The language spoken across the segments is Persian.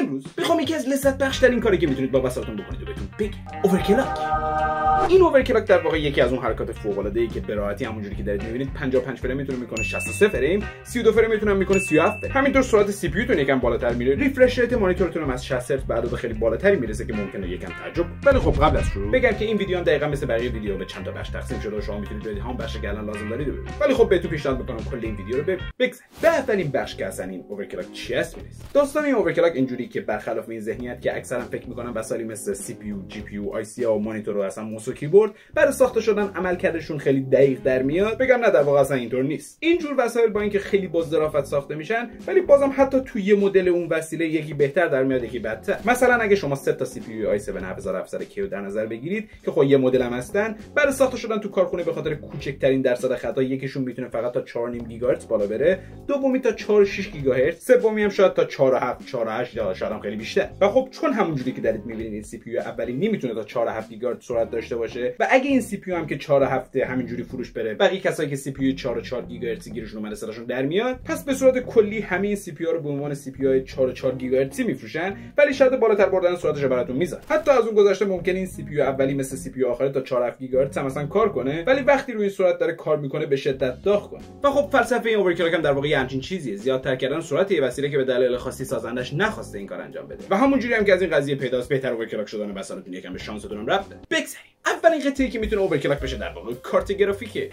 امروز می‌خوام یکی از لذت بخش ترین کاری که می‌تونید با وسایلتون بکنید و بهتون بگم overclock این overclock در واقع یکی از اون حرکات فوق العاده ای که به راحتی همونجوری که دارید می‌بینید 55 فریم می‌تونه می‌کنه 63 فریم 32 فریم می‌تونه می‌کنه 37 فریم. همینطور سرعت CPU تون یکم بالاتر میره refresh rate مانیتورتون هم از 60 هرتز به عدد خیلی بالاتری می‌رسه که ممکنه یکم تعجب. ولی خب قبل از شروع. بگم که این ویدیو هم دقیقا مثل بقیه ویدیو به چند تا بخش تقسیم شده و شما می‌تونید برید هم بخش که الان لازم دارید ببینید. ولی خب بهتون پیشنهاد می‌کنم کل این ویدیو رو به اولین بخش که اصلا این overclock چی است داستان این overclock اینجوری که برخلاف این ذهنیت که اکثرا فکر می‌کنن وسایلی مثل سی پی یو جی پی یو آی سی و مانیتور و اصلا موس و کیبورد برای ساخته شدن عملکردشون خیلی دقیق در میاد. بگم نه در واقع اصلا اینطور نیست. اینجور وسایل با اینکه خیلی با ظرافت ساخته میشن ولی بازم حتی توی یه مدل اون وسیله یکی بهتر در میاد یکی بدتر. مثلا اگه شما سه تا سی پی یو آی 7 7700 کیو در نظر بگیرید که خب یه مدل هم هستن برای ساخته شدن تو کارخونه به خاطر کوچکترین درصد خطا یکیشون می‌تونه فقط تا 4.5 گیگاهرتز بالا بره. دومی تا 4.6 گیگاهرتز. سومی هم شاید تا 4.7 4.8 شاید هم خیلی بیشتر. و خب چون همونجوری که دارید می‌بینید این CPU اولی نمی‌تونه تا 4.7 گیگاهرتز سرعت داشته باشه و اگه این CPU هم که 4.7 همینجوری فروش بره بقیه کسایی که CPU 4.4 گیگاهرتز گیرشون اومده صداشون در میاد پس به صورت کلی همه این CPU رو به عنوان CPU 4.4 گیگاهرتزی میفروشن ولی شاید بالاتر بردن سرعتش براتون می‌ذارن حتی از اون گذشته ممکن این CPU اولی مثل CPU آخری تا 4.7 گیگاهرتز هم مثلا کار کنه ولی وقتی روی سرعت داره کار می‌کنه به شدت داغ کنه. و خب فلسفه این overclock هم در واقع همچین چیزیه. زیادتر کردن سرعت یه وسیله که به دلایل خاصی سازندش نخواسته این کار انجام بده. و همونجوری هم که از این قضیه پیداست بهتر overclock شدن وسایلتون یکم به شانستون هم رفته بگذریم. اولین قطعه که می‌تونه overclock بشه در واقع کارت گرافیکه.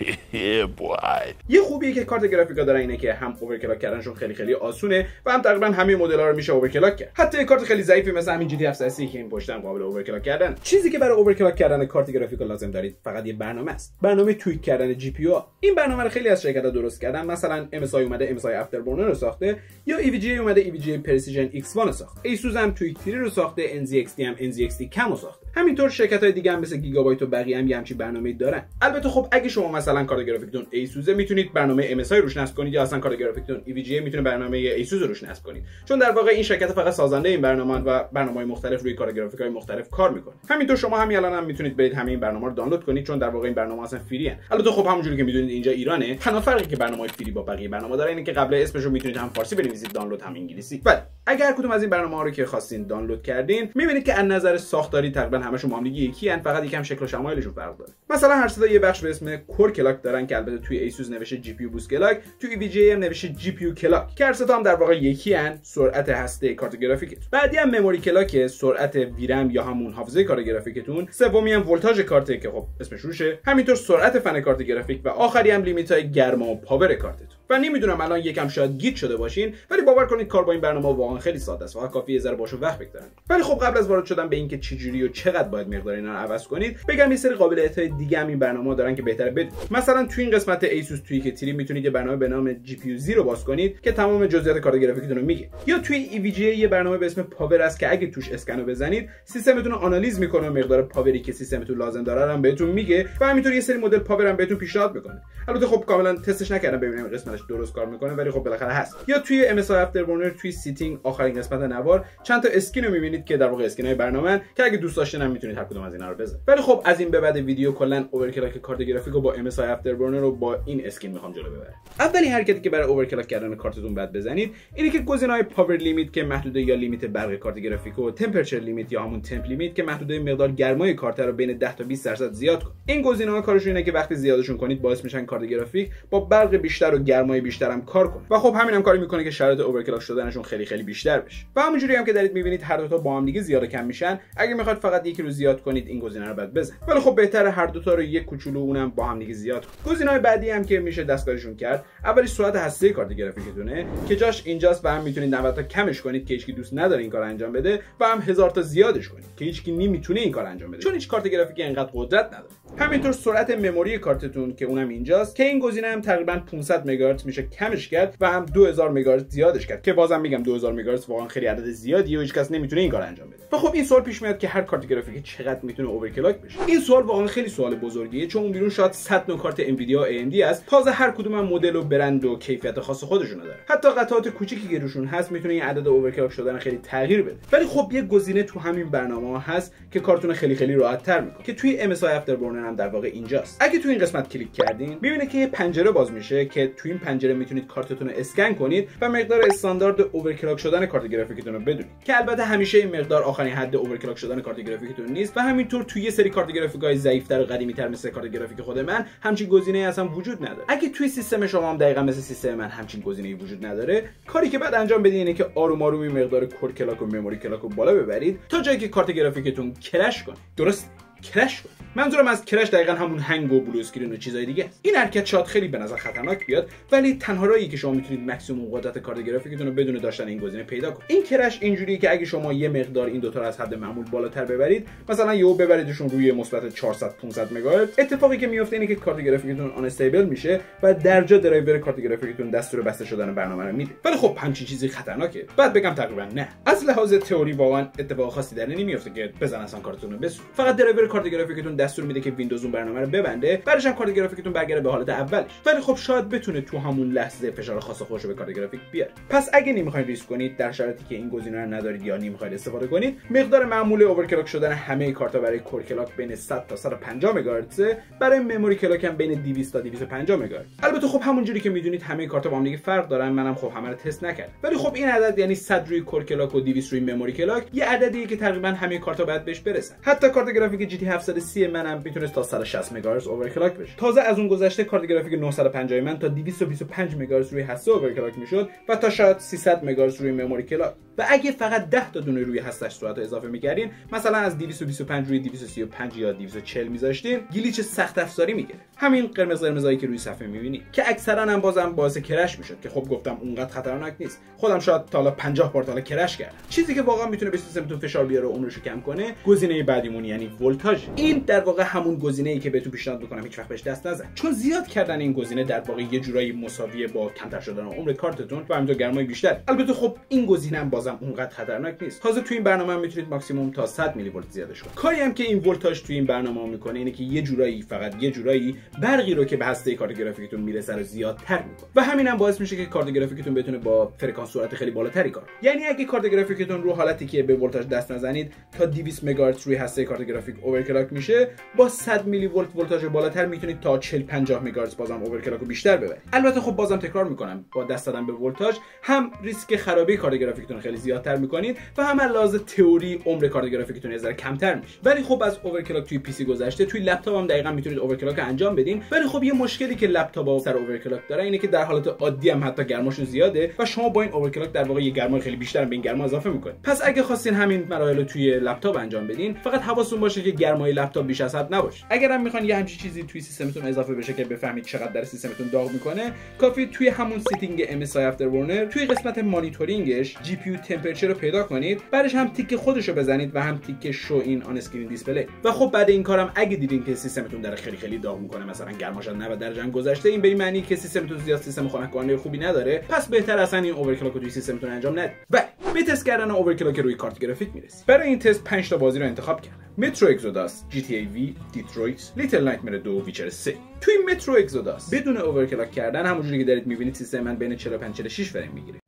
یه خوبیه که کارت گرافیکا دارن اینه که هم overclock کردنشون خیلی خیلی آسونه و هم تقریبا همه مدل‌ها رو میشه overclock کرد. حتی یه کارت خیلی ضعیفی مثل همین GT 730 که این پشتم قابل overclock کردن. چیزی که برای overclock کردن کارت گرافیکا لازم دارید فقط یه برنامه است. برنامه tweak کردن GPU این برنامه رو خیلی از شرکت‌ها درست کردن. مثلا MSI اومده MSI Afterburner رو ساخته یا EVGA اومده EVGA Precision X1 رو ساخته. ایسوس هم Tweak 3 رو ساخته NZXT هم NZXT CAM رو ساخته. همینطور شرکت های دیگه هم مثل گیگابایت و بقیه هم یه همچین برنامه‌ای دارن. البته خب اگه شما مثلا کارت گرافیکتون ایسوس می‌تونید برنامه MSI روش نصب کنید یا اصلا کارت گرافیکتون EVGA می‌تونه برنامه ایسوس روش نصب کنید. چون در واقع این شرکت فقط سازنده این برنامه و برنامه‌های مختلف روی کارت گرافیک های مختلف کار می‌کنه. همینطور شما همین الان هم می‌تونید برید همه این برنامه رو دانلود کنید چون در واقع این برنامه اصلا free البته خب همونجوری که می‌دونید اینجا ایرانه. تنها فرقی که برنامه free با بقیه برنامه داره اینه که قبل اسمش رو می‌تونید هم فارسی بنویسید دانلود هم انگلیسی. ولی اگر کدوم از این برنامه ها رو که خواستین دانلود کردین می‌بینید که از نظر ساختاری تقریبا همشون با هم یکی ان فقط یکم شکل و شمایلشون فرق داره. مثلا هر سه تا یه بخش به اسم core clock دارن که البته توی ایسوس نوشته GPU boost clock توی EVGA هم نوشته GPU clock که هر هم در واقع یکی ان سرعت هسته کارت گرافیک بعدی هم memory clock سرعت VRAM یا همون حافظه کارت گرافیکتون سومی هم ولتاژ کارت که خب اسمش روشه. همینطور سرعت فن کارت گرافیک و آخری هم limit های گرما و power کارتتون. و نمی‌دونم الان یکم شاید گیج شده باشین ولی باور کنید کار با این برنامه واقعا خیلی ساده است. فقط کافیه ذره باهاشون وقت بگذارید ولی خب قبل از وارد شدن به اینکه چجوری و چقدر باید مقدار اینا رو عوض کنید بگم یه سری قابلیت های دیگه هم این برنامه دارن که بهتره بدونید. مثلا تو این قسمت ایسوس Tweak 3 می‌تونید یه برنامه به نام جی پی رو باز کنید که تمام جزئیات کارت گرافیکتون رو میگه. یا توی EVGA یه برنامه به اسم power است که اگه توش اسکن بزنید سیستمتون رو آنالیز می‌کنه و مقدار power ی که سیستمتون لازم داره هم بهتون میگه و همینطور یه سری مدل power هم بهتون پیشنهاد می‌کنه. البته خب کاملا تستش نکردم ببینم قسمتش درست کار می‌کنه ولی خب بالاخره هست. یا توی MSI Afterburner توی setting آخرین قسمت نوار چند تا skin رو می‌بینید که در واقع skin های برنامه که اگه دوست داشتین هم می‌تونید هر کدوم از اینا رو بزنید ولی خب از این به بعد ویدیو کلا overclock کارت گرافیک رو با MSI Afterburner رو با این skin می‌خوام جلو ببرم. اولین حرکتی که برای overclock کردن کارتتون باید بزنید اینه که گزینه‌های power limit که محدوده یا limit برق کارت گرافیک و temperature limit یا همون temp limit که محدوده مقدار گرمای کارت رو بین 10 تا 20 درصد زیاد کن. این گزینه‌ها کارشون اینه که وقتی زیادشون کنید باعث میشن کارت گرافیک با برق بیشتر و گرمای بیشتر هم کار کنه. و خب همین هم کاری می‌کنه که شرایط overclock شدنشون خیلی خیلی بیشتر بشه. و همونجوری هم که دارید می‌بینید هر دو تا با هم دیگه زیاد کم میشن. اگه می‌خواد فقط یکی رو زیاد کنید این گزینه رو بعد بزن ولی خب بهتر هر دو تا رو یک کوچولو اونم با هم دیگه زیاد کنید. گزینه‌های بعدی هم که میشه دستکاریشون کرد. اولی سرعت هسته کارت گرافیکتونه که جاش اینجاست و هم می‌تونید 90 تا کمش کنید که هیچکی دوست نداره این کار انجام بده و هم هزار تا زیادش کنید که هیچکی نمی‌تونه این کار انجام بده. چون هیچ کارت گرافیکی انقدر قدرت نداره. همینطور سرعت مموری کارتتون که اونم اینجاست که این گزینه هم تقریبا 500 مگاهرتز میشه کمش کرد و هم 2000 مگاهرتز زیادش کرد که بازم میگم 2000 مگاهرتز واقعا خیلی عدد زیادیه و هیچ کس نمی‌تونه این کار انجام بده. و خب این سوال پیش میاد که هر کارت گرافیکی چقدر می‌تونه اوورکلاک بشه. این سوال واقعا خیلی سوال بزرگیه چون اون بیرون شاید 100 نوع کارت انویدیا و AMD است تازه هر کدوم هم مدل و برند و کیفیت خاص خودشونو داره حتی قطعات کوچیکی که روشون هست می‌تونه این عدد overclock شدن خیلی تغییر بده. ولی خب یه گزینه تو همین برنامه هست که کارتون خیلی خیلی راحت تر می‌کنه که توی MSI Afterburner هم در واقع اینجاست. اگه تو این قسمت کلیک کردین می‌بینه که یه پنجره باز میشه که تو این پنجره می‌تونید کارتتون رو اسکن کنید و مقدار استاندارد overclock شدن کارت گرافیکتون رو بدونید. که البته همیشه این مقدار آخرین حد overclock شدن کارت گرافیکتون نیست و همینطور توی یه سری کارت گرافیک های ضعیفتر و قدیمیتر مثل کارت گرافیک خود من همچین گزینه اصلا وجود نداره. اگه توی سیستم شما هم دقیقا مثل سیستم من همچین گزینه‌ای وجود نداره کاری که باید انجام بدین اینه که آروم آروم مقدار core clock و memory clock رو بالا ببرید تا جایی که کارت گرافیکتون crash کنه. درست؟ crash کنه منظورم از crash دقیقا همون هنگ و blue screen و چیزای دیگه. این حرکت شاید خیلی به نظر خطرناک بیاد ولی تنها راهی که شما می‌تونید مکسیموم قدرت کارت گرافیکتون رو بدون داشتن این گزینه پیدا کنید. این crash اینجوریه که اگه شما یه مقدار این دوتا رو از حد معمول بالاتر ببرید مثلا یهو ببریدشون روی مثبت 400 500 مگاهرتز. اتفاقی که میفته اینه که کارت گرافیکتون unstable میشه و درجا درایور کارت گرافیکتون دستور بسته شدن برنامه رو میده. ولی خب همچین چیزی خطرناکه. باید بگم تقریبا نه. از لحاظ تئوری واقعا اتفاق خاصی در نمیفته که بزنه اصلا کارتتون رو بسوزه فقط درایور کارت گرافیکتون دستور میده که ویندوز اون برنامه رو ببنده بعدش هم کارت گرافیکتون برگرده به حالت اولش ولی خب شاید بتونه تو همون لحظه فشار خاص خودش به کارت گرافیک بیاره. پس اگه نمی‌خواید ریسک کنید در شرایطی که این گزینه رو ندارید یا نمی‌خواید استفاده کنید مقدار معمول overclock شدن همه کارت برای core clock بین 100 تا 150 مگاهرتز برای memory clock هم بین 200 تا 250 مگاهرتز البته خب همونجوری که می‌دونید همه کارت با هم دیگه فرق دارن منم خب همه رو تست نکردم. ولی خب این عدد یعنی 100 روی core clock و 200 روی memory clock یه عددیه که تقریبا همه کارت باید بهش برسن. حتی کارت گرافیک GT 730 منم می‌تونست تا 160 مگاهرتز overclock بشه. تازه از اون گذشته کارت گرافیک 950 من تا 225 مگاهرتز روی هسته overclock می‌شد و تا شاید 300 مگاهرتز روی memory clock و اگه فقط 10 تا دونه روی هستش سرعت اضافه می‌کردین مثلا از 225 روی 235 یا 240 میذاشتین گلیچ سخت افزاری می‌گرفت همین قرمز قرمزایی که روی صفحه می‌بینید که اکثرا هم بازم باعث کرش می‌شد که خب گفتم اونقدر خطرناک نیست. خودم شاید تا حالا 50 بار تا کرش کردم. چیزی که واقعا می‌تونه به سیستمتون فشار بیاره و عمرش کم کنه گزینه بعدیمون یعنی ولتاژ. این در واقع همون گزینه ای که بهتون پیشنهاد می‌کنم هیچ وقت بهش دست نزن چون زیاد کردن این گزینه در واقع یه جورایی مساویه با کمتر شدن عمر کارتتون و همینطور گرمای بیشتر. البته خب این گزینه هم بازم اونقدر خطرناک نیست. تازه تو این برنامه هم می‌تونید ماکسیموم تا 100 میلی ولت زیادش کنید کاری هم که این ولتاژ تو این برنامه می‌کنه اینه که یه جورایی فقط یه جورایی برقی رو که به هسته کارت گرافیکتون می‌رسه رو زیادتر می‌کنه. و همین هم باعث میشه که کارت گرافیکتون بتونه با فرکانس سرعت خیلی بالاتری کار یعنی اگه کارت گرافیکتون رو حالتی که به ولتاژ دست نزنید تا 200 مگاهرتز روی هسته کارت گرافیک overclock میشه با 100 میلی ولت ولتاژ بالاتر می‌تونید تا 40 50 مگاهرتز بازم overclock بیشتر ببرید. البته خب بازم تکرار می‌کنم. با دست زدن به ولتاژ هم ریسک خرابی کارت گرافیکتون خیلی زیادتر می‌کنید و هم لحاظ تئوری عمر کارت گرافیکتون یه کمتر میشه. ولی خب از overclock توی PC گذشته توی لپتاپ هم دقیقا می‌تونید overclock انجام بدین. ولی خب یه مشکلی که لپتاپ سر overclock داره اینه که در حالت عادی هم حتی گرماشون زیاده و شما با این overclock در واقع یه گرمای خیلی بیشتر به این گرما اضافه می‌کنید. پس اگه خواستین همین مراحل رو توی لپتاپ انجام بدین فقط حواستون باشه که گرمای لپتاپ بیش از حد نباشه. اگر هم می‌خوان یه همچین چیزی توی سیستمتون اضافه بشه که بفهمید چقدر در سیستمتون داغ می‌کنه کافی توی همون setting MSI Afterburner توی قسمت مانیتورینگش GPU temperature رو پیدا کنید بعدش هم تیک خودش رو بزنید و هم تیک show in on-screen display. و خب بعد این کارم اگه دیدین که سیستمتون داره خیلی خیلی داغ می‌کنه مثلا گرماش 90 درجه گذشته این به این معنی که سیستمتون زیاد سیستم خنک کننده خوبی نداره پس بهتر اصلا این overclock رو توی سیستمتون انجام ندید. و به تست کردن overclock روی کارت گرافیک می‌رسید. برای این تست 5 تا بازی رو انتخاب کردم. Metro Exodus GTA V Detroit Little Nightmares 2 Witcher 3 توی Metro Exodus بدون overclock کردن همونجوری که دارید می‌بینید سیستم من بین 45 46 فریم می‌گیره.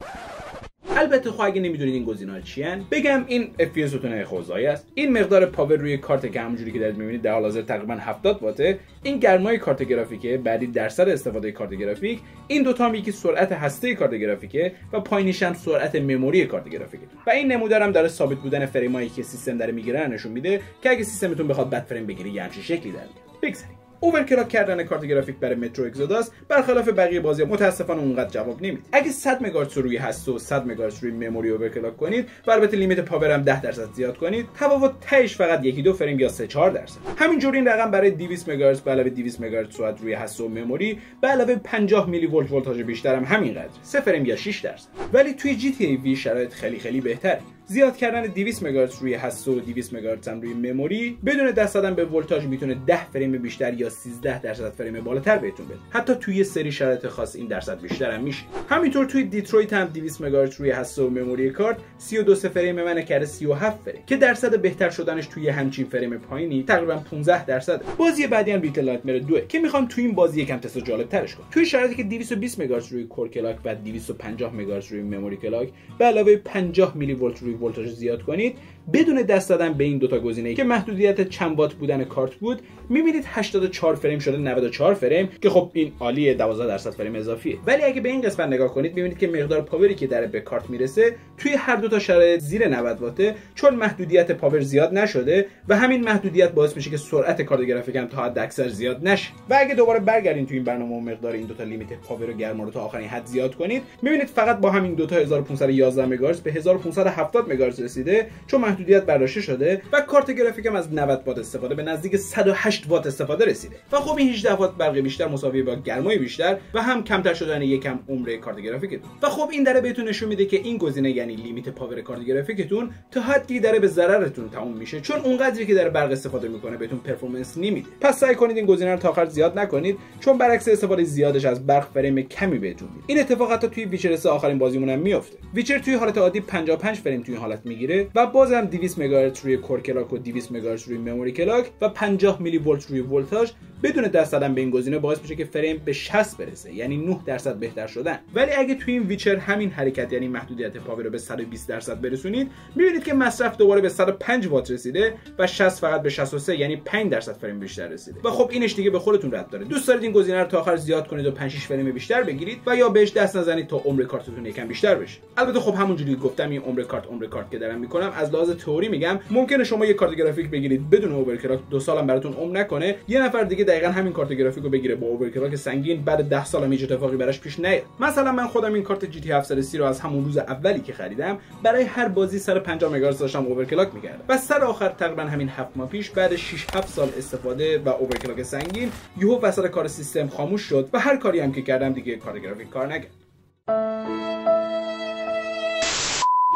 البته خب اگه نمی‌دونید این گزینه‌ها چیان بگم این FPS ستون حوزه‌ای است. این مقدار power روی کارت که همونجوری که دارید می‌بینید در حال حاضر تقریبا 70 واته. این گرمای کارت گرافیکه بعدی درصد استفاده کارت گرافیک. این دو تا هم یکی سرعت هسته کارت گرافیکه و پایینیش هم سرعت مموری کارت گرافیکه. و این نمودارم داره ثابت بودن فریمایی که سیستم داره می‌گیره نشون میده که اگه سیستمتون بخواد بد فریم بگیره یه همچین شکلی داره. بگذریم overclock کردن کارت گرافیک برای Metro Exodus برخلاف بقیه بازی متاسفانه اونقدر جواب نمیده. اگه 100 مگاهرتز روی هسته و 100 مگاهرتز روی memory overclock کنید و البته limit power هم 10 درصد زیاد کنید تفاوت تهش فقط یکی دو فریم یا 3 4 درصد. همینجوری این رقم برای 200 مگاهرتز به علاوه 200 مگاهرتز سرعت روی هسته و memory به علاوه 50 میلی ولت ولتاژ بیشتر هم همینقدر 3 فریم یا 6 درصد. ولی توی GTA V شرایط خیلی خیلی بهتره زیاد کردن 200 مگاهرتز روی هسته و 200 مگاهرتز هم روی memory بدون دست زدن به ولتاژ می‌تونه 10 فریم بیشتر یا 13 درصد فریم بالاتر بهتون بده. حتی توی سری شرایط خاص این درصد بیشتر هم میشه. همینطور توی Detroit هم 200 مگاهرتز روی هسته و memory کارت 32 فریم من کرده 37 فریم که درصد بهتر شدنش توی همچین فریم پایینی تقریبا 15 درصد بازی بعدی هم Little Nightmares 2 که می‌خوام توی این بازی یکم تست جالب ترش کنم. توی شرایطی که 220 مگاهرتز روی core clock و 250 مگاهرتز روی memory clock به علاوه 50 میلی ولت روی ولتاژ زیاد کنید. بدون دست زدن به این دوتا گزینه که محدودیت چند وات بودن کارت بود می‌بینید 94 فریم شده 94 فریم که خب این عالیه 12 درصد فریم اضافیه. ولی اگه به این قسمت نگاه کنید می‌بینید که مقدار power ی که در به کارت می‌رسه توی هر دو تا شرایط زیر 90 واته چون محدودیت power زیاد نشده و همین محدودیت باعث میشه که سرعت کارت گرافیک هم تا حد اکثر زیاد نشه. و اگه دوباره برگردین توی این برنامه و مقدار این دو تا limit power و گرما رو تا آخرین حد زیاد کنید می‌بینید فقط با همین دو تا 1511 مگاهرتز به 1570 مگاهرتز رسیده چون محدودیت برداشته شده و کارت گرافیک هم از 90 وات استفاده به نزدیک 108 وات استفاده رسیده. و خب این 18 وات برق بیشتر مساوی با گرمای بیشتر و هم کمتر شدن یکم عمر کارت گرافیکتون. و خب این داره بهتون نشون میده که این گزینه یعنی limit power کارت گرافیکتون تا حدی داره به ضررتون تموم میشه چون اونقدری که داره برق استفاده می‌کنه بهتون performance نمیده. پس سعی کنید این گزینه رو تا آخر زیاد نکنید چون برعکس استفاده زیادش از برق فریم کمی بهتون میده. این اتفاق حتی توی Witcher آخرین بازیمون هم میفته Witcher توی حالت عادی 55 فریم توی حالت می‌گیره و بازم 200 مگاهرتز روی core clock و 200 مگاهرتز روی memory clock و 50 میلی ولت روی ولتاژ بدون دست زدن به این گزینه باعث میشه که فریم به 60 برسه یعنی 9 درصد بهتر شدن. ولی اگه توی این Witcher همین حرکت یعنی محدودیت power رو به 120 درصد برسونید می‌بینید که مصرف دوباره به 105 وات رسیده و 60 فقط به 63 یعنی 5 درصد فریم بیشتر رسیده. و خب اینش دیگه به خودتون ربط داره. دوست دارید این گزینه رو تا آخر زیاد کنید و 5 6 فریم بیشتر بگیرید و یا بهش دست نزنید تا عمر کارتتون یکم بیشتر بشه. البته خب همونجوری گفتم این عمر کارت عمر کارت که دارم می‌کنم از لحاظ تئوری میگم ممکنه شما یه کارت گرافیک بگیرید بدون overclock دو سالم براتون عمر نکنه. یه نفر دیگه دقیقا همین کارت گرافیک رو بگیره با overclock سنگین بعد 10 سال هم هیچ اتفاقی براش پیش نیاد. مثلا من خودم این کارت GT 730 رو از همون روز اولی که خریدم برای هر بازی سر 50 مگاهرتز داشتم overclock می‌کردم. و سر آخر تقریبا همین 7 ماه پیش بعد 6 7 سال استفاده و overclock سنگین یهو وسط کار سیستم خاموش شد و هر کاری هم که کردم دیگه کارت گرافیک کار نکرد.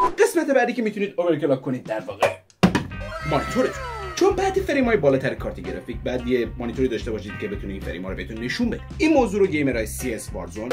قسمت بعدی که می‌تونید overclock کنید در واقع. مانیتورتون. چون باید فریم های بالاتر کارت گرافیک باید یه مانیتوری داشته باشید که بتونه این فریم ها رو بهتون نشون بده این موضوع رو گیمرهای CS Warzone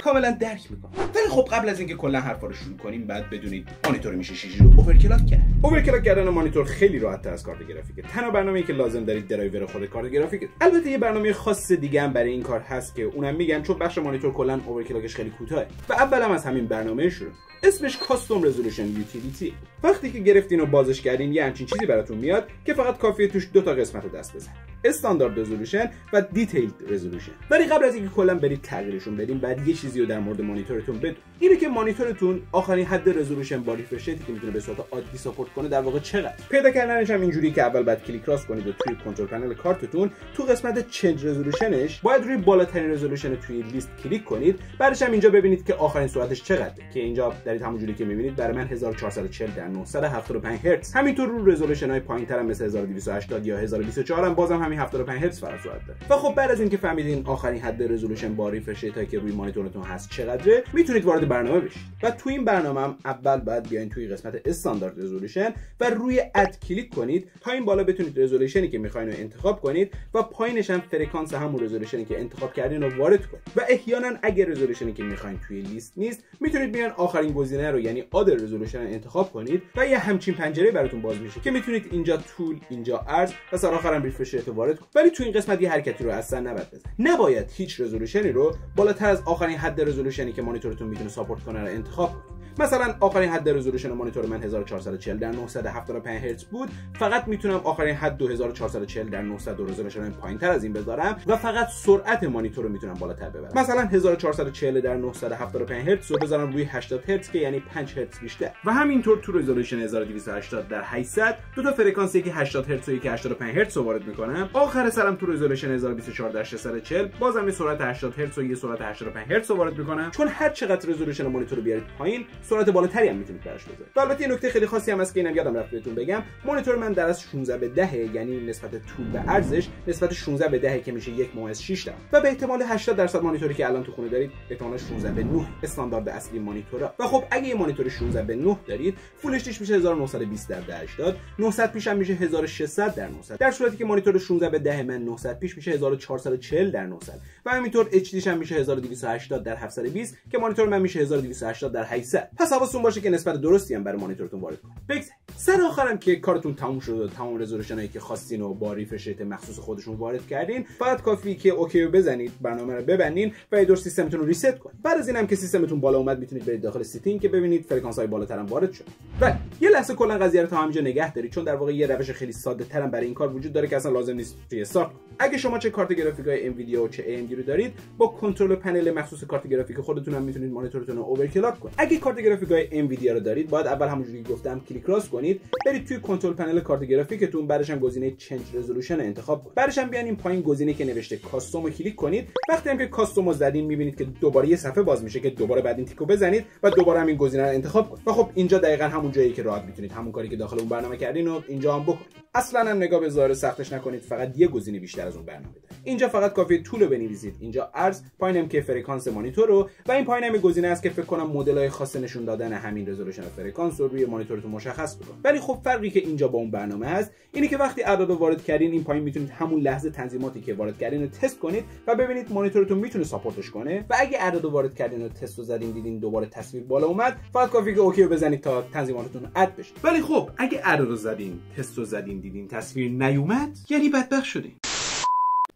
کاملا درک می‌کنه ولی خب قبل از اینکه کلا حرفا رو شروع کنیم باید بدونید مانیتور میشه چجوری رو overclock کرد. overclock کردن مانیتور خیلی راحت از کارت گرافیکه. تنها برنامه‌ای که لازم دارید درایور خود کارت گرافیک. البته یه برنامه خاص دیگه هم برای این کار هست که اونم میگم چون بخش مانیتور کلا overclock ش خیلی کوتاهه. و اولم از همین برنامه شروع. اسمش Custom Resolution Utility وقتی که گرفتین و بازش کردین یه همچین چیزی براتون میاد که فقط کافیه توش دو تا قسمت رو دست بزن Standard Resolution و Detailed Resolution ولی قبل از اینکه کلا برید تغییرشون بدین باید یه چیزی رو در مورد مانیتورتون بدون. اینه که مانیتورتون آخرین حد resolution با refresh که می‌تونه به صورت عادی support کنه در واقع چقدر؟ پیدا کردنش هم اینجوری که اول باید کلیک راست کنید و توی control panel کارتتون تو قسمت change resolution ش باید روی بالاترین resolution توی لیست کلیک کنید. بعدش هم اینجا ببینید که آخرین سرعتش چقدره. که اینجا دارید همونجوری که می‌بینید برای من 1440 در 900 75 هرتز. همینطور رو resolution های پایینتر هم مثل 1280 یا 1024 هم بازم همین 75 هرتز سرعت داره. و خب بعد از اینکه فهمیدین آخرین حد resolution با refresh rate که روی مانیتورتون هست چقدره می‌تونید وارد برنامه بشید. و تو این برنامه هم اول باید بیاین توی قسمت Standard Resolution و روی Add کلیک کنید. تا این بالا بتونید resolution ی که می‌خواین رو انتخاب کنید و پایینش هم فرکانس همون resolution ی که انتخاب کردین رو وارد کنید. و احیانا اگر resolution ی که می‌خواین توی لیست نیست می‌تونید بیاین آخرین گزینه رو یعنی Add Resolution انتخاب کنید و یه همچین پنجره براتون باز میشه که می‌تونید اینجا طول اینجا عرض و سر آخرم refresh rate وارد کنید. ولی تو این قسمت یه حرکتی رو اصلا نباید بزنید. نباید هیچ resolution ی رو بالاتر از آخرین حد resolution ی که مانیتورتون می‌تونه support کنه رو انتخاب کنید. مثلا آخرین حد resolution مانیتور من 1440 در 900 75 هرتز بود. فقط می‌تونم آخرین حد 1440 در 900 resolution پایینتر از این بذارم و فقط سرعت مانیتور رو می‌تونم بالاتر ببرم. مثلا 1440 در 900 75 هرتز رو بذارم روی 80 هرتز که یعنی 5 هرتز بیشتر. و همینطور تو resolution 1280 در 800 دو تا فرکانس یکی 80 هرتز و یکی 85 هرتز رو وارد می‌کنم. آخر سرم تو resolution 1024 در 640 بازم یه سرعت 80 هرتز و یه سرعت 85 هرتز رو وارد می‌کنم. چون هر چقدر resolution مانیتور رو بیارید پایین سرعت بالاتری هم می‌تونید براش بذارید. و البته یه نکته خیلی خاصی هم هست که اینم یادم رفت بهتون بگم. مانیتور من در از 16 به 10 یعنی نسبت طول به عرضش نسبت 16 به 10 که میشه 1 ممیز 6 تا. و به احتمال 80 درصد مانیتوری که الان تو خونه دارید احتمال 16 به 9 استاندارد اصلی مانیتورا. و خب اگه یه مانیتور 16 به 9 دارید Full HD میشه 1920 در 1080 900 p ش هم میشه 1600 در 900 در صورتی که مانیتور 16 به 10 من 900 p ش میشه 1440 در 900 و همینطور HD ش هم میشه 1280 در 720 که مانیتور من میشه 1280 در 800 پس حواستون باشه که نسبت درستی هم برای مانیتورتون وارد کنید. بگذارید. سر آخرم که کارتون تموم شد و تمام resolution که خواستین و با refresh rate مخصوص خودشون وارد کردین فقط کافی که OK رو بزنید برنامه رو ببندین یه دور سیستمتون رو reset کنید. بعد از اینم که سیستمتون بالا اومد می‌تونید برید داخل setting که ببینید فرکانس های بالاتر هم وارد شد ولی یه لحظه کلا قضیه رو تا همینجا نگه دارید چون در واقع یه روش خیلی ساده ترم برای این کار وجود داره که اصلا لازم نیست توی استارت اگه شما چه کارت گرافیک های انویدیا و چه AMD رو دارید با کنترل پنل مخصوص کارت گرافیک خودتون هم می‌تونید مانیتورتون رو overclock کنید. اگه کارت گرافیک های انویدیا رو دارید باید اول همونجوری گفتم کلیک راست کنید برید توی کنترل پنل کارت گرافیکتون بعدش هم گزینه change resolution انتخاب کنید. بعدش هم بیان پایین گزینه که نوشته custom رو کلیک کنید. وقتی هم که custom رو زدین می‌بینید که دوباره یه صفحه باز میشه که دوباره باید این تیکو بزنید و دوباره هم این گزینه رو انتخاب کنید. و خب اینجا دقیقا همون جایی که راحت می‌تونید همون کاری که داخل اون برنامه کردین و اینجا هم بکنید. اصلا هم نگاه به ظاهر سختش نکنید فقط یه گزینه بیشتر از اون برنامه اینجا فقط کافیه طول بنویسید. اینجا عرض پایینم که فرکانس مانیتور رو و این پایینم گزینه است که فکر کنم مدل های خاص نشون دادن همین رزولوشن فرکانس رو روی مانیتورتون مشخص بکنه ولی خب فرقی که اینجا با اون برنامه هست اینه که وقتی اعداد وارد کردین این پایین می‌تونید همون لحظه تنظیماتی که وارد کردین رو تست کنید و ببینید مانیتورتون می‌تونه support ش کنه. و اگه اعداد وارد کردین و تست رو زدین دیدین دوباره تصویر بالا اومد فقط کافیه که OK بزنید تا تنظیماتتون add بشه. ولی خب اگه اعداد رو زدین تست رو زدین دیدین تصویر نیومد یعنی بدبخت شدین.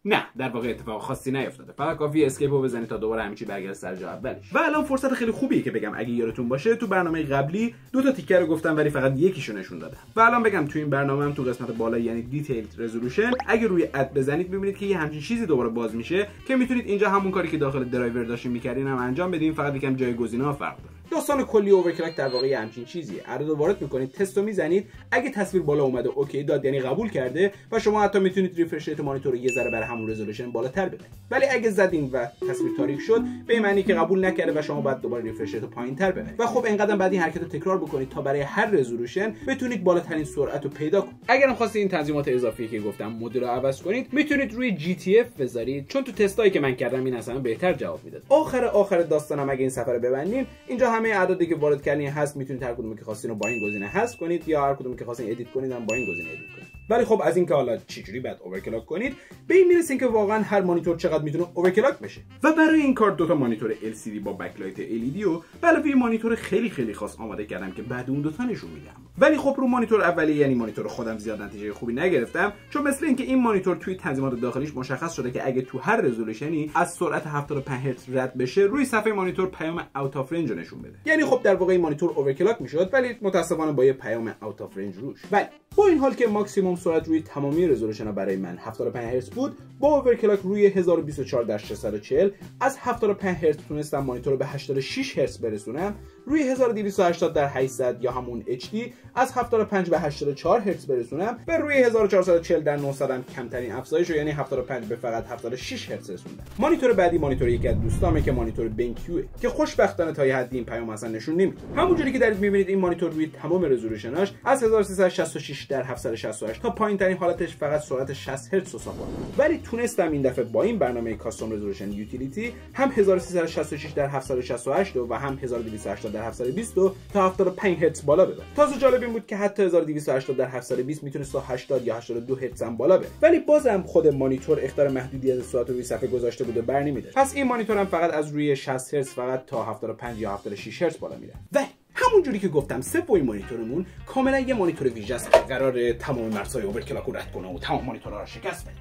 نه در واقع اتفاق خاصی نیفتاده فقط کافیه Escape رو بزنید تا دوباره همه چی برگرده سر جا اولش. و الان فرصت خیلی خوبیه که بگم اگه یادتون باشه تو برنامه قبلی دو تا تیکر رو گفتم ولی فقط یکیشو نشون دادم. و الان بگم تو این برنامه هم تو قسمت بالا یعنی detail resolution اگه روی add بزنید ببینید که یه همچین چیزی دوباره باز میشه که می‌تونید اینجا همون کاری که داخل درایور داشتین می‌کردین هم انجام بدین. فقط یکم جای گزینه ها فرق داره. داستان کلی overclock در واقع همچین چیزیه. عدد رو وارد می‌کنید تست رو می‌زنید. اگه تصویر بالا اومده OK داد یعنی قبول کرده و شما حتی می‌تونید refresh rate مانیتور رو یه ذره برای همون رزولوشن بالاتر ببرید ولی اگه زدین و تصویر تاریک شد به معنی که قبول نکرده و شما باید دوباره refresh rate پایینتر ببرید. و خب اینقدر باید این حرکت رو تکرار بکنید تا برای هر رزولوشن بتونید بالاترین سرعت رو پیدا کنید. اگرم خواستید این تنظیمات اضافی که گفتم مدل رو عوض کنید می‌تونید روی off بذارید. چون تو تستایی که من کردم این اصلا بهتر جواب می‌داد. آخر آخر داستانم اگه این صفحه رو ببندیم اینجا همه اعدادی که وارد کردین هست می‌تونید هر کدومی که خواستین رو با این گزینه حذف کنید یا هر کدومی که خواستین edit کنید هم با این گزینه edit کنید. ولی خب از اینکه حالا چجوری باید overclock کنید به این می‌رسین که واقعا هر مانیتور چقدر می‌تونه overclock بشه. و برای این کار دو تا مانیتور LCD با backlight LED به علاوه یه مانیتور خیلی خیلی خاص آماده کردم که بعد اون دو تا نشون میدم. ولی خب رو مانیتور اولی یعنی مانیتور خودم زیاد نتیجه خوبی نگرفتم چون مثل اینکه این مانیتور توی تنظیمات داخلیش مشخص شده که اگه تو هر رزولوشنی از سرعت 75 هرتز رد بشه روی صفحه مانیتور پیام اوت اف رنج نشون بده. یعنی خب در واقع این مانیتور overclock می‌شد ولی متاسفانه با یه پیام out of range روش. ولی با این حال که ماکسیموم سرعت روی تمامی رزولوشن ها برای من 75 هرتز بود. با اوورکلاک روی 1024 در 640 از 75 هرتز تونستم مانیتور رو به 86 هرتز برسونم. روی 1280 در 800 یا همون HD از 75 به 84 هرتز برسونم. و روی 1440 در 900 هم کمترین افزایش رو یعنی 75 به فقط 76 هرتز رسوندم. مانیتور بعدی مانیتور یکی از دوستامه که مانیتور بنکیو که خوشبختانه تا یه حدی این پیام اصلا نشون نمیده. همونجوری که دارید می‌بینید این مانیتور روی تمام رزولوشناش از 1366 در 768 تا پایین ترین حالتش فقط سرعت 60 هرتز رو ساپورت ولی تونستم این دفعه با این برنامه کاستوم رزولوشن یوتیلیتی هم 1366 در 768 و هم 1280 در 720 تا 75 هرتز بالا ببره. تازه جالب این بود که حتی 1280 در 720 می‌تونه تا 80 یا 82 هرتز هم بالا بره. ولی بازم خود مانیتور اختیار محدودیت سرعت رو روی صفحه گذاشته بود و بر نمیده پس این مانیتور هم فقط از روی 60 هرتز فقط تا 75 یا 76 هرتز بالا میره ولی همونجوری که گفتم سومین مانیتورمون کاملا یه مانیتور ویژه است که قرار تمام مرزهای اوورکلاک رو رد کنه و تمام مانیتورها رو شکست بده.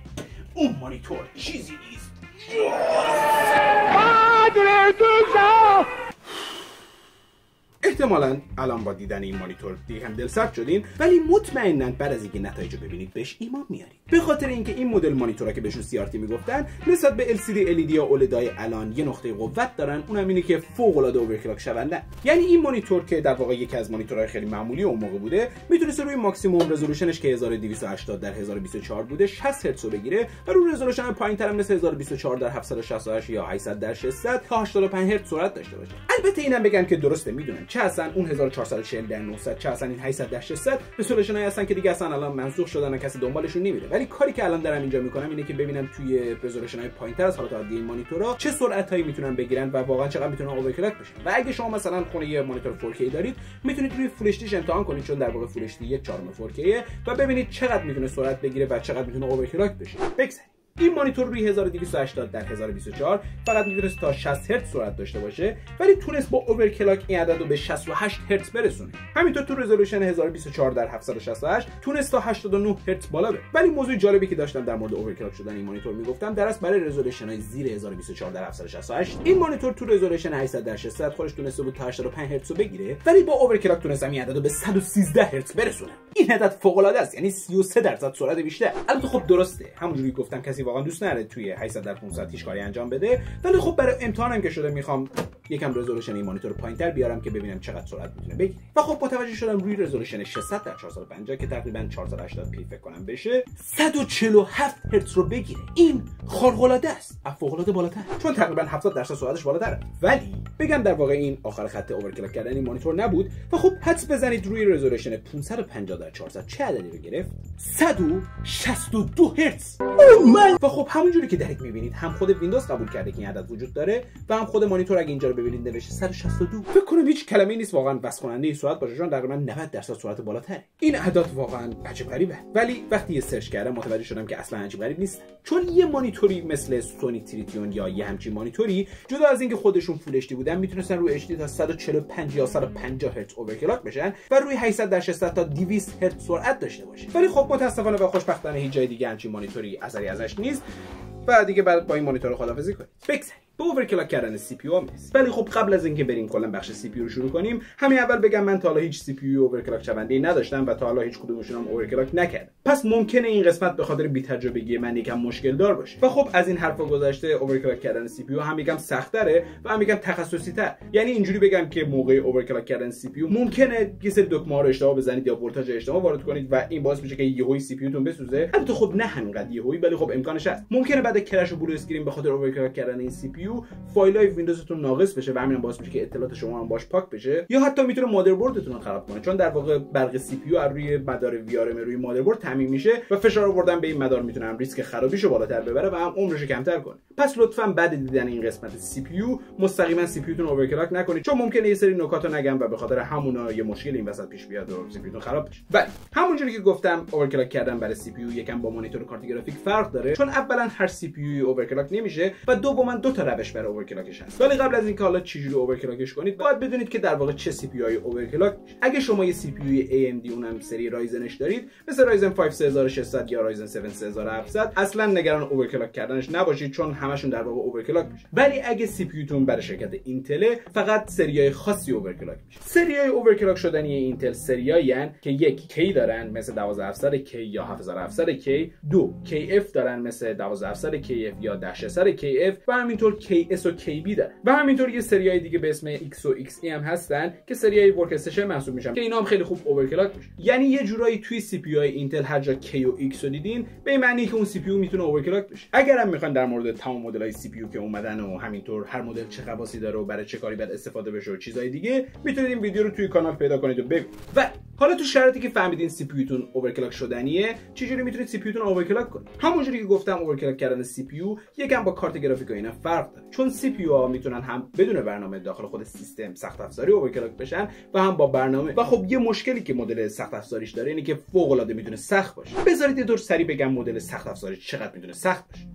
اون مانیتور چیزی نیست. احتمالا الان با دیدن این مانیتور هم دلسرد شدین ولی مطمئنا بعد از اینکه نتایج رو ببینید بهش ایمان میارید به خاطر اینکه این مدل مانیتورها که بهشون CRT می‌گفتن نسبت به LCD LED یا OLED الان یه نقطه قوت دارن اونم اینه که فوق العاده اوورکلاک شوندن یعنی این مانیتور که در واقع یکی از مانیتورهای خیلی معمولی اون موقع بوده می‌تونست روی ماکسیموم رزولوشنش که 1280 در 1024 بوده 60 هرتز رو بگیره و روی رزولوشن پایینتر مثل 1024 در 768 یا 800 در 600 تا 85 هرتز سرعت داشته باشه. البته اینم بگم که درسته می‌دونم چه اصلا اون 1440 در 900 چه اصلا این 800 در 600 رزولوشن های هستن که دیگه اصلا الان منسوخ شدن و کسی دنبالشون نمیره. ولی کاری که الان دارم اینجا می‌کنم اینه که ببینم توی رزولوشن های پایینتر از حالت عادی این مانیتورها چه سرعت هایی می‌تونن بگیرن و واقعا چقدر می‌تونن overclock بشن. و اگه شما مثلا خونه یه مانیتور 4K دارید می‌تونید روی full HD امتحان کنید چون در واقع full HD یک چهارم 4K و ببینید چقدر می‌تونه سرعت بگیره و چقدر می‌تونه overclock بشه. بگذریم. این مانیتور روی 1280 در 1024 فقط می‌تونست تا 60 هرتز سرعت داشته باشه ولی تونست با overclock این عدد رو به 68 هرتز برسونه. همینطور تو رزولوشن 1024 در 768 تونست تا 89 هرتز بالا بره. ولی موضوع جالبی که داشتم در مورد overclock شدن این مانیتور می‌گفتم در اصل برای رزولوشن های زیر 1024 در 768 این مانیتور تو رزولوشن 800 در 600 خودش تونسته بود تا 85 هرتز بگیره ولی با overclock تونستم این عدد رو به 113 هرتز برسونه. این عدد فوق العاده است یعنی 33 درصد سرعت بیشتر. البته خب درسته همونجوری گفتم کسی واقعا دوست نداره توی 800 در 500 هیچ کاری انجام بده. ولی خب برای امتحانم که شده می‌خوام یکم رزولوشن این مانیتور پایینتر بیارم که ببینم چقدر سرعت می‌تونه بگیره. و خب متوجه شدم روی رزولوشن 600 در 450 که تقریبا 480 p فکر کنم بشه 147 هرتز رو بگیره. این خارق العاده است. از فوق العاده بالاتر. چون تقریبا 70 درصد سرعتش بالاتره. ولی بگم در واقع این آخر خط overclock کردن این مانیتور نبود و خب حدس بزنید روی رزولوشن 550 در 400 چه عددی رو گرفت؟ 162 هرتز. و خب همونجوری که دارید می‌بینید هم خود ویندوز قبول کرده که این عدد وجود داره و هم خود مانیتور اگه اینجا رو ببینید نوشته 162 فکر کنم هیچ کلمه نیست واقعا وصف کننده سرعت باشه. چون تقریبا 90 درصد سرعت بالاتره. این اعداد واقعا عجیب غریبه. ولی وقتی یه search کردم متوجه شدم که اصلا عجیب غریب نیست. چون یه مانیتوری مثل سونی Trinitron یا یه همچین مانیتوری جدا از اینکه خودشون full HD بودن می‌تونستن روی HD تا 145 یا 150 هرتز overclock بشن و روی 800 در 600 تا 200 هرتز سرعت داشته باشه. ولی خب متاسفانه و خوشبختانه هیچ جای دیگه همچین مانیتوری اثری ازش نیست. و دیگه باید با این مانیتور خدافظی کنید. بگذریم به overclock کردن CPU ولی خب قبل از اینکه بریم کلا بخش CPU رو شروع کنیم همین اول بگم من تا حالا هیچ CPU overclock شونده نداشتم و تا حالا هیچ کدومشون هم overclock نکردم. پس ممکنه این قسمت به خاطر بی‌تجربگی من یکم مشکل دار باشه. و خب از این حرفا گذشته overclock کردن CPU هم یکم سخت‌تره و هم یکم تخصصی تر یعنی اینجوری بگم که موقع overclock کردن CPU ممکنه یه سری دکمه رو اشتباه بزنید یا ولتاژ اشتباه وارد کنید و این باعث میشه که یهویی CPU تون بسوزه. البته خب نه همینقدر یهویی ولی خب امکانش هست. ممکنه بعد crash و blue screen به خاطر overclock کردن این CPU فایلای ویندوزتون ناقص بشه و همین باعث میشه که اطلاعات شما هم باش پاک بشه. یا حتی می‌تونه مادربردتون رو خراب کنه چون در واقع برق CPU از روی مدار VRM روی مادربرد تامین میشه و فشار آوردن به این مدار می‌تونه هم ریسک خرابیشو بالاتر ببره و هم عمرش کمتر کنه. پس لطفا بعد دیدن این قسمت CPU مستقیما CPU تون overclock نکنید چون ممکنه یه سری نکات رو نگم و به خاطر همونا یه مشکل این وسط پیش بیاد و CPU تون خراب بشه. ولی همونجوری که گفتم overclock کردن برای CPU یکم با مانیتور کارت گرافیک فرق داره چون اولا هر CPU overclock نمیشه و دوما دو تا روش برای overclock ش هست. ولی قبل از اینکه حالا چجوری overclock ش کنید باید بدونید که در واقع چه CPU overclock اگه شما یه CPU AMD اونم سری Ryzen ش دارید مثل Ryzen 5 3600 یا Ryzen 7 3700 اصلا نگران overclock کردنش نباشید چون همشون در واقع overclock میشه. ولی اگه CPU تون برای شرکت Intel فقط سریای خاصی overclock میشه. سریای overclock شدنی Intel سریایی که یک K دارن مثل 12700 K یا 7700 K دو KF دارن مثل 12700 KF یا 10600 KF و همینطور KS و KB دارن. و همینطور یه سریای دیگه به اسم X و XE هم هستن که سریای workstation محسوب میشن که اینا هم خیلی خوب overclock میشه. یعنی یه جورایی توی CPU Intel هر جا K و X رو دیدین به معنی که اون CPU می‌تونه overclock بشه. اگر هم می‌خواین در مورد تمام مدل های CPU که اومدن و همینطور هر مدل چه خواصی داره و برای چه کاری باید استفاده بشه و چیزای دیگه می‌تونید این ویدیو رو توی کانال پیدا کنید و ببینید. و حالا تو شرایطی که فهمیدین CPU تون overclock شدنیه چجوری می‌تونید CPU تون overclock کنید؟ همونجوری که گفتم overclock کردن CPU یکم با کارت گرافیک و اینا فرق داره. چون CPU ها می‌تونن هم بدون برنامه داخل خود سیستم سخت افزاری overclock بشن و هم با برنامه. و خب یه مشکلی که مدل سخت افزاریش داره اینه که فوق العاده می‌تونه سخت باشه. بذارید یه دور سرسری بگم مدل سخت افزاری چقدر می‌تونه سخت باشه.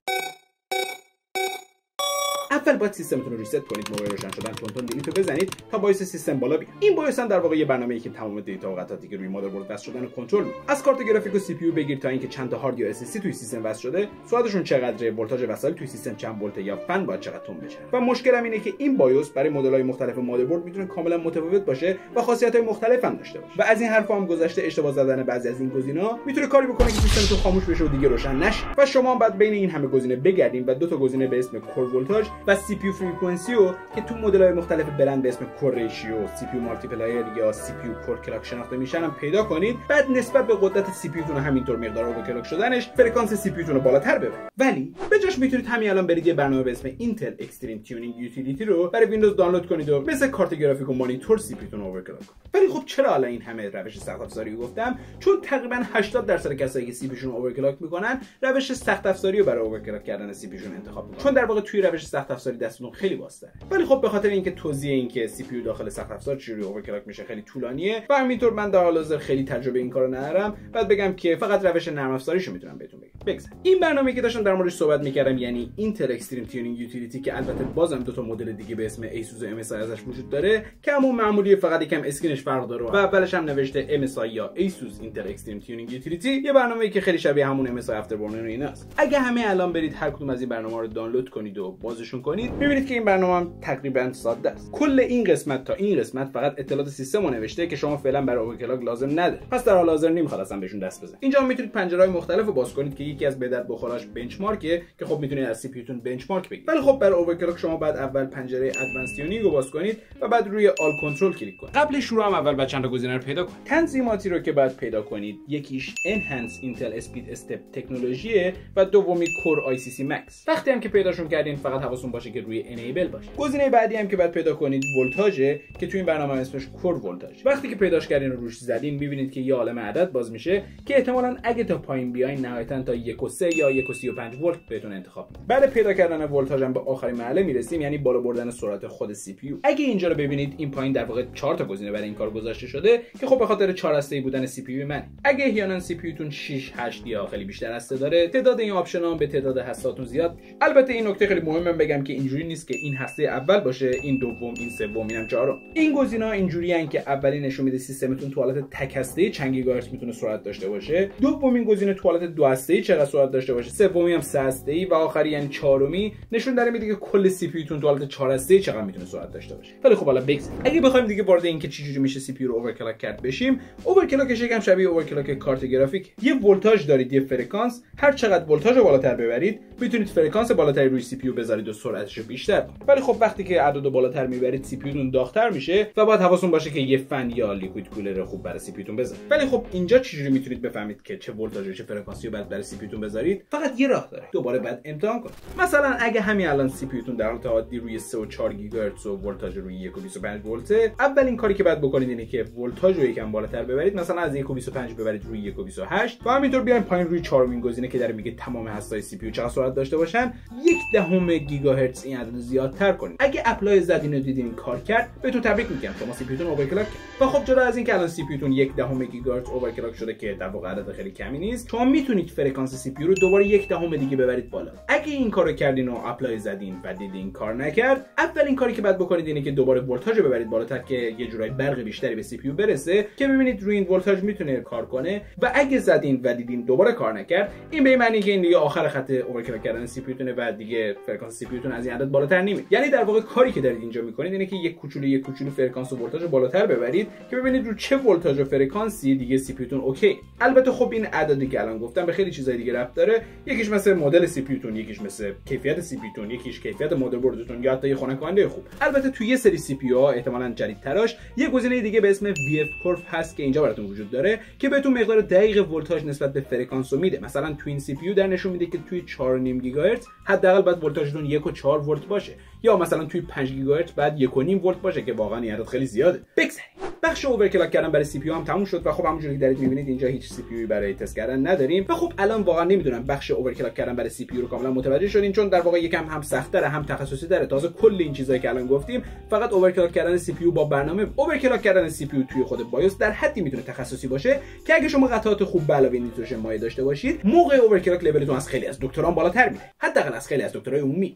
اول باید سیستمتون رو reset کنید موقع روشن شدن تون delete رو بزنید تا BIOS سیستم بالا بیاد. این BIOS هم در واقع یه برنامه‌ای که تمام دیتا و قطعاتی که روی مادربرد وصل شدن رو کنترل از کارت گرافیک و CPU بگیر تا اینکه چند تا هارد یا SSD توی سیستم وصل شده سرعتشون چقدره ولتاژ وسایل توی سیستم چند ولت یا فن باید چقدر تند بشه و مشکلم اینه که این BIOS برای مدل‌های مختلف مادربرد می‌تونه کاملا متفاوت باشه و خاصیت‌های مختلف هم داشته باشه. و از این حرفا هم گذشته اشتباه زدن بعضی از این گزینا می‌تونه کاری بکنه که سیستمتون خاموش بشه و دیگه روشن نشه. و شما هم باید بین این همه گزینه بگردین و دو تا گزینه به اسم core voltage و CPU frequency و که تو مدل های مختلف برند به اسم core ratio CPU multiplier یا CPU core clock شناخته میشن هم پیدا کنید. بعد نسبت به قدرت CPU تون همینطور مقدار overclock شدنش فرکانس CPU تون رو بالاتر ببرید. ولی به جاش می‌تونید همین الان برید یه برنامه به اسم Intel Extreme Tuning Utility رو برای ویندوز دانلود کنید و مثل کارت گرافیک و مانیتور CPU تون overclock کنید. ولی خب چرا حالا این همه روش سخت افزاری گفتم؟ چون تقریبا 80 درصد کسایی که CPU شون overclock می‌کنن روش سخت افزاری رو برای overclock کردن CPU شون انتخاب می‌کنن. چون در واقع توی روش سخت افزاری دستتون خیلی بازتره. ولی خب به خاطر اینکه توضیح اینکه CPU داخل سخت افزار چجوری overclock میشه خیلی طولانیه. و همینطور من در حال حاضر خیلی تجربه این کارو ندارم. باید بگم که فقط روش نرم افزاریشو می‌تونم بهتون بگم. بگذار این برنامه که داشتم در موردش صحبت می‌کردم یعنی Intel Extreme Tuning Utility که البته بازم دو تا مدل دیگه به اسم ASUS و MSI ازش وجود داره که همون معمولی فقط یکم screen ش فرق داره. و اولش هم نوشته MSI یا ASUS Intel Extreme Tuning Utility یه برنامه‌ای که خیلی شبیه همون MSI Afterburner و ایناست اگه همه الان برید هر کدوم از این برنامه رو دانلود کنید و بازشون کنید می‌بینید که این برنامه هم تقریبا ساده است. کل این قسمت تا این قسمت فقط اطلاعات سیستم رو نوشته که شما فعلا برای overclock لازم نداره پس در حال حاضر نمی‌خواد اصلا بهشون دست بزنید اینجا می‌تونید پنجره مختلف رو باز کنید که یکی از درد بخوراش benchmark ه که خب می‌تونید از CPU benchmark بگیرید ولی خب برای overclock شما باید اول پنجره advanced tuning رو باز کنید و بعد روی all control کلیک کنید. قبل شروع هم اول باید چند گزینه رو پیدا کنید. تنظیماتی رو که باید پیدا کنید یکیش Enhanced Intel SpeedStep Technology و دومی core ICC max وقتی هم که پیداشون کردین فقط حواستون باشه که روی enable باشه. گزینه بعدی هم که باید پیدا کنید ولتاژ که تو این برنامه اسمش core voltage وقتی که پیداش کردین رو روش زدین می‌بینید که یه عالم عدد باز میشه که احتمالا اگه تا پایین بیاین نهایتا تا 1 و 3 یا 1 و 35 ولت بهتون انتخاب میده بعد پیدا کردن ولتاژ هم به آخرین مرحله می‌رسیم یعنی بالا بردن سرعت خود CPU اگه اینجا رو ببینید این پایین در واقع 4 تا گزینه برای این کار گذاشته شده که خب به خاطر 4 هسته بودن CPU من اگه احیانا CPU تون 6 8 یا خیلی بیشتر هسته داره تعداد این option ها به تعداد هستهاتون زیاد. میشه البته این نکته خیلی مهمه بگم که اینجوری نیست که این هسته اول باشه این دوم این سوم اینم چهارم. این گزینه ها اینجوری که اولی نشون میده سیستمتون تو حالت تک هسته چند گیگاهرتز می‌تونه سرعت داشته باشه. دومین گزینه تو حالت دو هسته چقدر سرعت داشته باشه؟ سومی هم سه هسته و آخری یعنی چهارمی. نشون داره میده که کل CPU تون تو حالت 4 هسته چقدر می‌تونه سرعت داشته باشه. ولی خب حالا بگذاریم اگه بخوایم دیگه وارد اینکه چجوری میشه CPU رو overclock کرد بشیم overclock ش یکم شبیه overclock کارت گرافیک یه ولتاژ دارید یه فرکانس. هر چقدر ولتاژ بالاتر ببرید می‌تونید فرکانس بالاتری روی CPU بذارید و سرعتش بیشتر ولی خب وقتی که عدد بالاتر می‌برید CPU داغتر میشه و باید حواستون باشه که یه فن یا liquid cooler خوب برای CPU بذارید ولی خب اینجا چجوری می‌تونید بفهمید که چه ولتاژ چه فرکانسی رو باید برای CPU بذارید فقط یه راه داره. دوباره باید امتحان کنید. مثلا اگه همین الان CPU در حالت عادی روی 3 و 4 گیگاهرتز و ولتاژ روی 1.25 ولت اولین کاری که باید بکنید اینه که ولتاژ رو یکم بالاتر ببرید. مثلا از 1.25 ببرید روی 1.28 و همینطور بیاین پایین روی چهارمین گزینه که داره میگه تمام هسته‌های CPU چقدر سرعت داشته باشن یک دهم گیگاهرتز این عدد زیادتر کنید. اگه apply زدین و دیدین کار کرد بهتون تبریک میگم شما CPU تون overclock و خب جدا از اینکه الان CPU تون یک دهم گیگاهرتز overclock شده که در واقع عدد خیلی کمی نیست شما می‌تونید فرکانس CPU رو دوباره یک دهم دیگه ببرید بالا. اگه این کارو کردین و apply زدین و دیدین کار نکرد اولین کاری که باید بکنید اینه که دوباره ولتاژ ببرید بالاتر که یه جورایی برق بیشتری به CPU برسه که ببینید روی این ولتاژ می‌تونه کار کنه و اگه زدین و دیدین دوباره کار نکرد این به معنی که این دیگه آخر خط overclock کردن CPU تونه و دیگه فرکانس CPU از این عدد بالاتر نمیره یعنی در واقع کاری که دارید اینجا می‌کنید اینه که یک کوچولو یک کوچولو فرکانس و ولتاژ بالاتر ببرید که ببینید رو چه ولتاژ و فرکانسی دیگه CPU okay. البته خب این عددی که الان گفتم به خیلی چیزای دیگه ربط داره. یکیش مثل مدل CPU تون یکیش مثل کیفیت CPU تون یکیش کیفیت مادربردتون یا حتی خنک کننده خوب. البته تو یه سری CPU ها احتمالاً جدیدتراش یه گزینه دیگه به اسم VF Curve هست که اینجا براتون وجود داره که بهتون مقدار دقیق ولتاژ نسبت به فرکانس رو میده. مثلا تو این CPU داره نشون میده که توی 4.5 گیگاهرتز حداقل باید ولتاژتون 1 و 4 ولت باشه. یا مثلا توی 5 گیگاهرتز بعد 1 و نیم ولت باشه که واقعا این عدد خیلی زیاده. بگذاریم. بخش overclock کردن برای CPU هم تموم شد و خب همونجوری که دارید می‌بینید اینجا هیچ CPU برای تست کردن نداریم. و خب الان واقعا نمی‌دونم بخش overclock کردن برای CPU رو کاملا متوجه شدین چون در واقع یکم هم سخت هم تخصصی داره. تازه کل این چیزایی که الان گفتیم فقط overclock کردن CPU با برنامه overclock کردن CPU توی خود بایوس در حدی می‌تونه تخصصی باشه که اگه شما قطعات خوب به علاوه نیتروژن مایع داشته باشید موقع overclock level تون از خیلی از دکتران بالاتر میره. حداقل از خیلی از دکترای عمومی.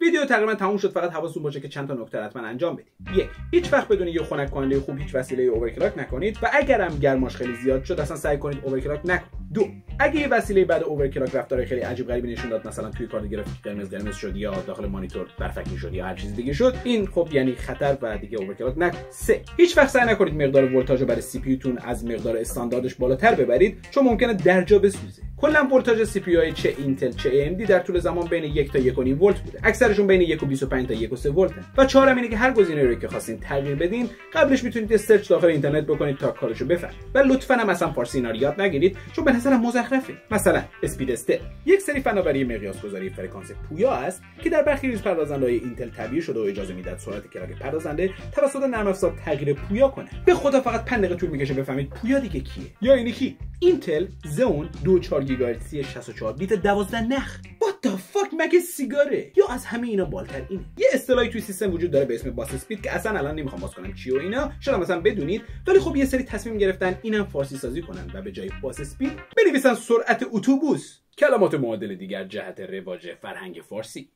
ویدیو تقریبا تموم شد فقط حواستون باشه که چند تا نکته حتما انجام بدید. یک هیچ وقت بدون یه خنک کننده خوب هیچ وسیله overclock نکنید و اگرم گرماش خیلی زیاد شد اصلا سعی کنید overclock نکنید. دو اگه یه وسیله بعد overclock رفتار خیلی عجیب غریبی نشون داد مثلا توی کارت گرافیک قرمز قرمز شد یا داخل مانیتور برفکی شد یا هر چیز دیگه شد این خب یعنی خطر و دیگه overclock نکنید سه. هیچ وقت سعی نکنید مقدار ولتاژ رو برای CPU تون از مقدار استانداردش بالاتر ببرید چون ممکنه درجا بسوزه. کلا ولتاژ CPU های چه اینتل چه AMD در طول زمان بین 1 تا 1.5 ولت بوده. اکثرشون بین 1 و 25 تا 1 و 3 ولت و چهارم اینه که هر گزینه رو که خواستین تغییر بدین قبلش می‌تونید search داخل اینترنت بکنید تا کارشو بفهمید. و لطفا هم اصلا فارسی اینا یاد نگیرید چون به نظرم مزخرفه مثلا SpeedStep یک سری فناوری مقیاس گذاری فرکانس پویا است که در برخی ریز پردازنده‌های اینتل تعبیه شده و اجازه می‌داد سرعت clock پردازنده توسط نرم افزار تغییر پویا کنه به خدا فقط 5 دقیقه طول می‌کشه بفهمید پویا دیگه کیه. یا اینی که اینتل Xeon 24 گیگاهرتزی 64 بیت 12 نخ. What the fuck مگه سیگاره؟ یا از همه اینا بالتر اینه. یه اصطلاحی توی سیستم وجود داره به اسم bus speed که اصلا الان نمی‌خوام باز کنم چی و اینا. شاید مثلا بدونید ولی خب یه سری تصمیم گرفتن اینم فارسی سازی کنن و به جای bus speed بنویسن سرعت اتوبوس. کلمات معادل دیگر جهت رواج فرهنگ فارسی.